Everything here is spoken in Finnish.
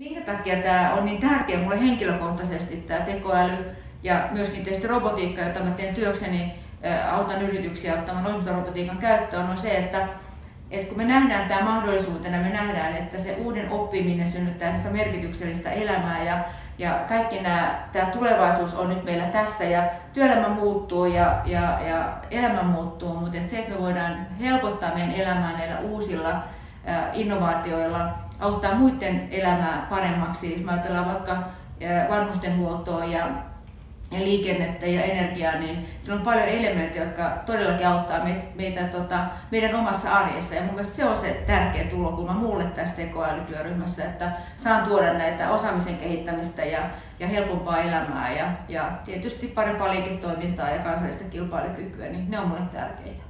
Minkä takia tämä on niin tärkeä mulle henkilökohtaisesti, tämä tekoäly ja myöskin tietysti robotiikka, jota mä teen työkseni, autan yrityksiä ottamaan ohjelmistorobotiikan käyttöön, on se, että, että kun me nähdään tämä mahdollisuutena, me nähdään, että se uuden oppiminen synnyttää sitä merkityksellistä elämää ja, ja kaikki nämä, tämä tulevaisuus on nyt meillä tässä ja työelämä muuttuu ja, ja, ja elämä muuttuu, mutta se, että me voidaan helpottaa meidän elämää näillä uusilla innovaatioilla, auttaa muiden elämää paremmaksi. Jos me ajatellaan vaikka vanhustenhuoltoa ja, ja liikennettä ja energiaa, niin siellä on paljon elementtejä, jotka todellakin auttaa meitä, meitä tota, meidän omassa arjessa. Ja mun mielestä se on se tärkeä tulokulma mulle tässä tekoälytyöryhmässä, että saan tuoda näitä osaamisen kehittämistä ja, ja helpompaa elämää ja, ja tietysti parempaa liiketoimintaa ja kansallista kilpailukykyä, niin ne on mulle tärkeitä.